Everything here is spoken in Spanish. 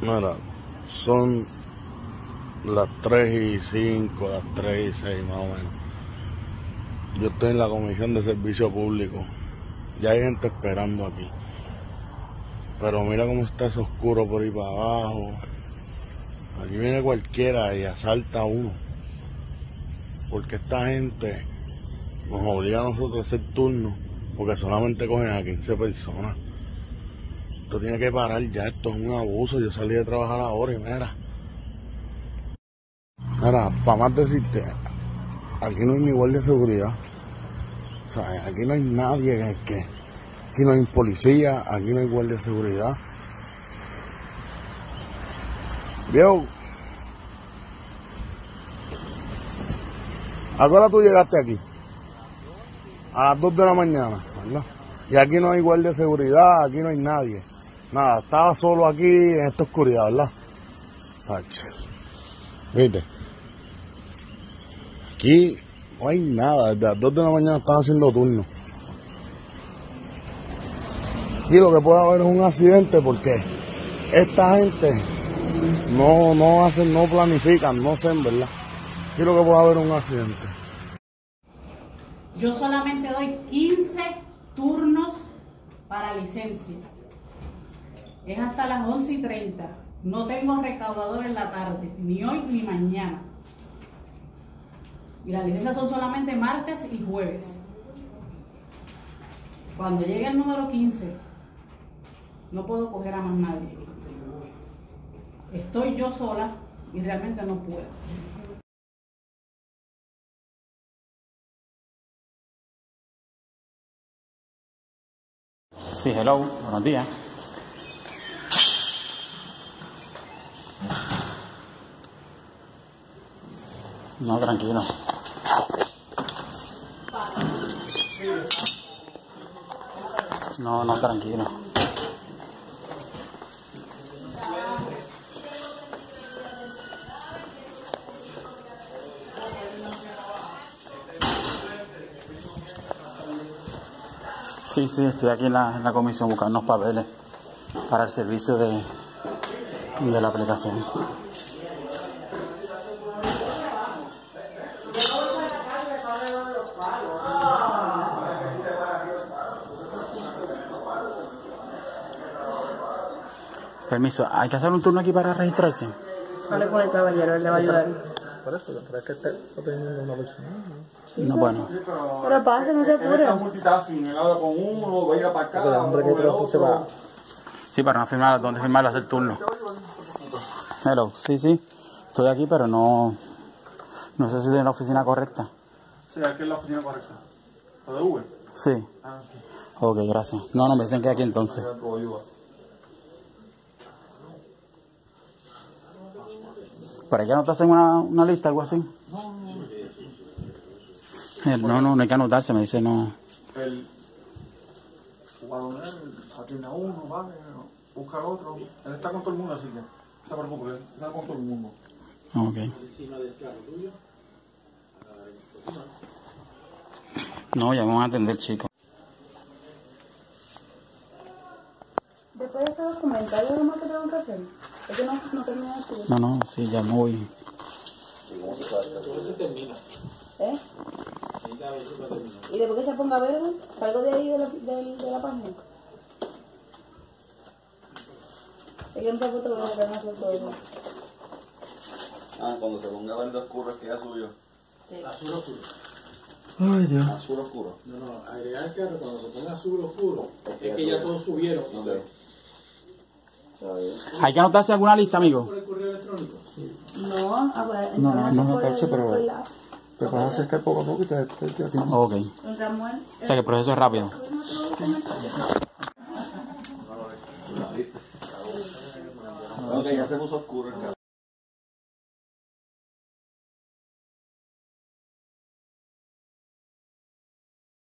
Mira, son las 3 y 5, las 3 y 6 más o menos. Yo estoy en la Comisión de Servicio Público. Ya hay gente esperando aquí. Pero mira cómo está eso oscuro por ahí para abajo. Aquí viene cualquiera y asalta a uno. Porque esta gente nos obliga a nosotros a hacer turnos. Porque solamente cogen a 15 personas. Esto tiene que parar ya, esto es un abuso. Yo salí de trabajar ahora y mira. Mira, para más decirte, aquí no hay ni guardia de seguridad. O sea, aquí no hay nadie que, que aquí no hay policía, aquí no hay guardia de seguridad. Viejo, ¿a qué hora tú llegaste aquí? A las 2 de la mañana, ¿verdad? Y aquí no hay guardia de seguridad, aquí no hay nadie. Nada, estaba solo aquí en esta oscuridad, ¿verdad? Ach. ¿Viste? Aquí no hay nada, desde las 2 de la mañana están haciendo turno. Aquí lo que puede haber es un accidente porque esta gente no, no hacen, no planifican, no sé verdad. Aquí lo que puede haber es un accidente. Yo solamente doy 15 turnos para licencia. Es hasta las 11 y 30. No tengo recaudador en la tarde, ni hoy ni mañana. Y las licencias son solamente martes y jueves. Cuando llegue el número 15, no puedo coger a más nadie. Estoy yo sola y realmente no puedo. Sí, hello, buenos días. No, tranquilo. No, no, tranquilo. Sí, sí, estoy aquí en la, comisión buscando unos papeles para el servicio de, de la aplicación. Permiso, ¿hay que hacer un turno aquí para registrarse? Hable con el caballero, él le va a ayudar. Por eso, que está atendiendo a una persona. No, bueno. Pero pase, no se apure. multitasking, él habla con uno, va a ir para acá. El hombre que se va. Sí, para no firmar, ¿dónde firmar hacer turno? Hello, sí, sí. Estoy aquí, pero no. No sé si estoy en la oficina correcta. Sí, aquí es la oficina correcta. ¿Lo de Uber? Sí. Ah, sí. Ok, gracias. No, no, me dicen que aquí entonces. Ya te ayuda. ¿Para qué anotarse en una, una lista, algo así? Eh, No, no, no hay que anotarse, me dice no. El jugador atiende a uno, vale, busca al otro. Él está con todo el mundo, así que no te preocupes, él está con todo el mundo. Ok. No, ya me van a atender, chicos. Después de este documento, ¿hay algo más que tengo que hacer? Es que no, no termina de estudiar. No, no, sí, ya me voy. ¿Eh? ¿Y después que se ponga verde, salgo de ahí de la, de, de la página? Es que no se puesto que me hacer todo eso. Ah, cuando se ponga verde oscuro es que ya subió. Azul oscuro. Ay, Dios. Azul oscuro. No, no, agregar que cuando se ponga azul oscuro es que ya todos subieron. Ok. ¿Hay que anotarse alguna lista, amigo? ¿Por el correo electrónico? No, ah, No, no, no anotarse, pero- Te a acercar poco a poco y te, te, te atienden. Ok. O sea que el proceso es rápido. Ok, ya se puso oscuro el carro.